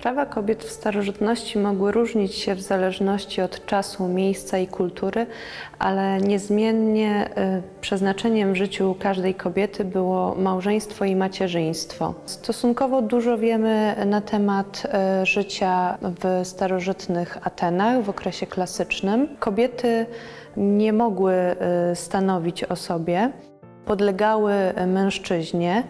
Prawa kobiet w starożytności mogły różnić się w zależności od czasu, miejsca i kultury, ale niezmiennie y, przeznaczeniem w życiu każdej kobiety było małżeństwo i macierzyństwo. Stosunkowo dużo wiemy na temat y, życia w starożytnych Atenach w okresie klasycznym. Kobiety nie mogły y, stanowić o sobie, podlegały mężczyźnie.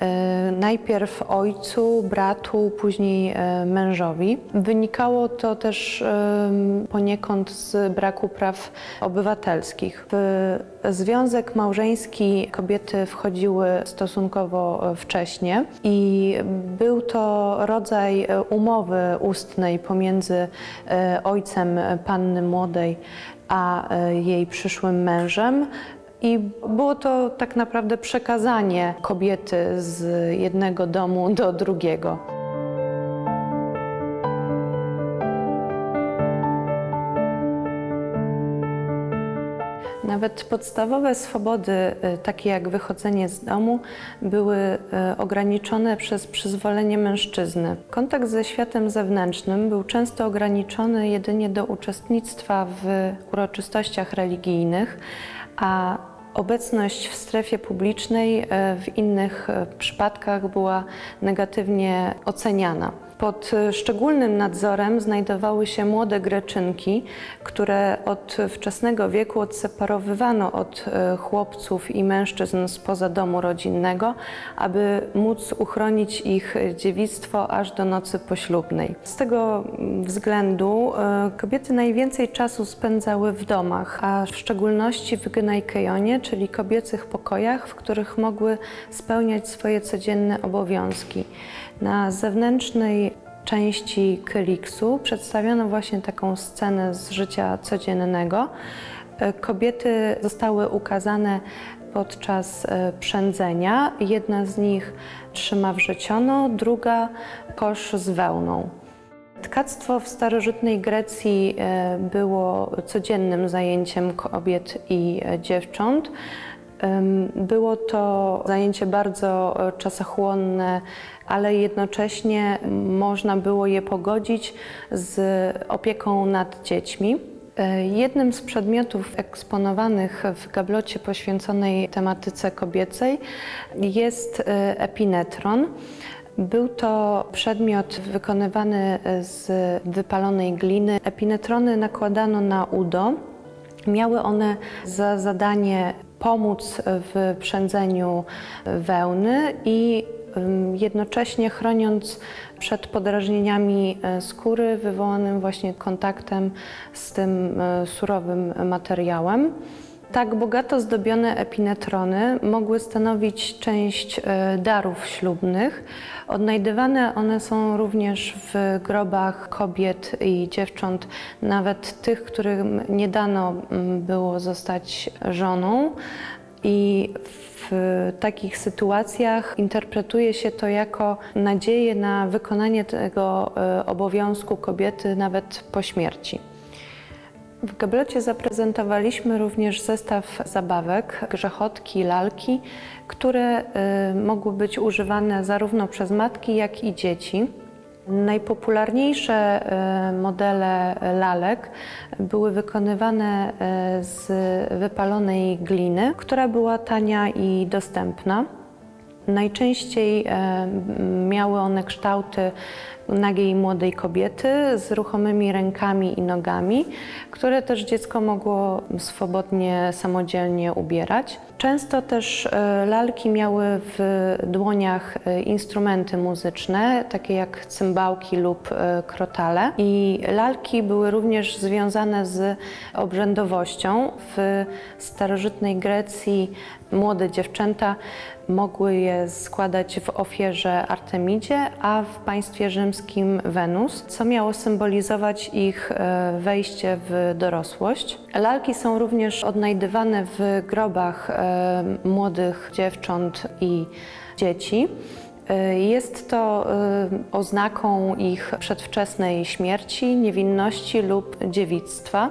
E, najpierw ojcu, bratu, później e, mężowi. Wynikało to też e, poniekąd z braku praw obywatelskich. W związek małżeński kobiety wchodziły stosunkowo wcześnie i był to rodzaj umowy ustnej pomiędzy ojcem panny młodej a jej przyszłym mężem, i było to tak naprawdę przekazanie kobiety z jednego domu do drugiego. Nawet podstawowe swobody, y, takie jak wychodzenie z domu, były y, ograniczone przez przyzwolenie mężczyzny. Kontakt ze światem zewnętrznym był często ograniczony jedynie do uczestnictwa w uroczystościach religijnych, a Obecność w strefie publicznej e, w innych e, przypadkach była negatywnie oceniana. Pod szczególnym nadzorem znajdowały się młode greczynki, które od wczesnego wieku odseparowywano od e, chłopców i mężczyzn spoza domu rodzinnego, aby móc uchronić ich dziewictwo aż do nocy poślubnej. Z tego względu e, kobiety najwięcej czasu spędzały w domach, a w szczególności w Gnajkejonie, czyli kobiecych pokojach, w których mogły spełniać swoje codzienne obowiązki. Na zewnętrznej części Kyliksu przedstawiono właśnie taką scenę z życia codziennego. E, kobiety zostały ukazane podczas e, przędzenia. Jedna z nich trzyma wrzeciono, druga kosz z wełną. Tkactwo w starożytnej Grecji e, było codziennym zajęciem kobiet i dziewcząt. Było to zajęcie bardzo czasochłonne, ale jednocześnie można było je pogodzić z opieką nad dziećmi. E, jednym z przedmiotów eksponowanych w gablocie poświęconej tematyce kobiecej jest e, epinetron. Był to przedmiot wykonywany z wypalonej gliny. Epinetrony nakładano na udo. Miały one za zadanie pomóc w przędzeniu wełny i jednocześnie chroniąc przed podrażnieniami e, skóry wywołanym właśnie kontaktem z tym e, surowym materiałem. Tak bogato zdobione epinetrony mogły stanowić część e, darów ślubnych. Odnajdywane one są również w grobach kobiet i dziewcząt, nawet tych, którym nie dano było zostać żoną. I w takich sytuacjach interpretuje się to jako nadzieję na wykonanie tego e, obowiązku kobiety nawet po śmierci. W gablocie zaprezentowaliśmy również zestaw zabawek, grzechotki, lalki, które y, mogły być używane zarówno przez matki, jak i dzieci. Najpopularniejsze y, modele lalek były wykonywane y, z wypalonej gliny, która była tania i dostępna. Najczęściej miały one kształty nagiej młodej kobiety z ruchomymi rękami i nogami, które też dziecko mogło swobodnie, samodzielnie ubierać. Często też e, lalki miały w dłoniach e, instrumenty muzyczne, takie jak cymbałki lub e, krotale. I lalki były również związane z obrzędowością. W starożytnej Grecji młode dziewczęta mogły je składać w ofierze Artemidzie, a w państwie rzymskim Wenus, co miało symbolizować ich wejście w dorosłość. Lalki są również odnajdywane w grobach młodych dziewcząt i dzieci. E, jest to oznaką ich przedwczesnej śmierci, niewinności lub dziewictwa.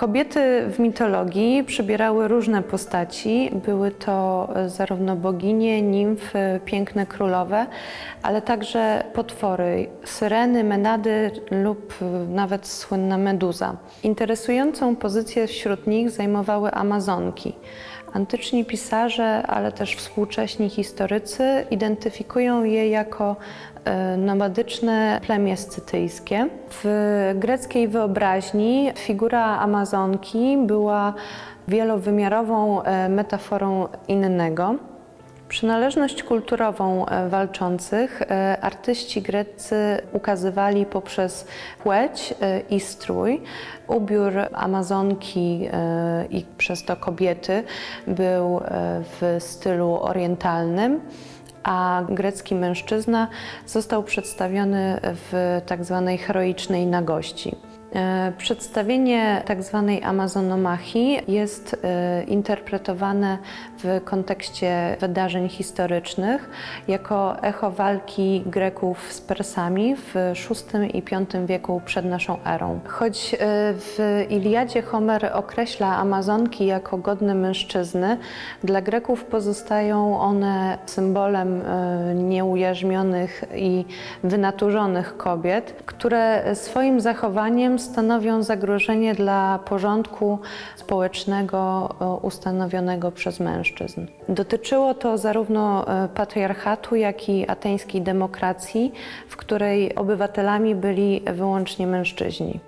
Kobiety w mitologii przybierały różne postaci. Były to e, zarówno boginie, nimfy, piękne królowe, ale także potwory, syreny, menady lub e, nawet słynna meduza. Interesującą pozycję wśród nich zajmowały Amazonki. Antyczni pisarze, ale też współcześni historycy identyfikują je jako e, nomadyczne plemię scytyjskie. W greckiej wyobraźni figura Amazonki była wielowymiarową e, metaforą innego. Przynależność kulturową e, walczących e, artyści greccy ukazywali poprzez płeć e, i strój. Ubiór Amazonki i przez to kobiety był w stylu orientalnym a grecki mężczyzna został przedstawiony w tak zwanej heroicznej nagości. E, przedstawienie tak zwanej amazonomachii jest e, interpretowane w kontekście wydarzeń historycznych jako echo walki Greków z Persami w VI i V wieku przed naszą erą. Choć e, w Iliadzie Homer określa Amazonki jako godne mężczyzny, dla Greków pozostają one symbolem nieujarzmionych i wynaturzonych kobiet, które swoim zachowaniem stanowią zagrożenie dla porządku społecznego e, ustanowionego przez mężczyzn. Dotyczyło to zarówno e, patriarchatu, jak i ateńskiej demokracji, w której obywatelami byli wyłącznie mężczyźni.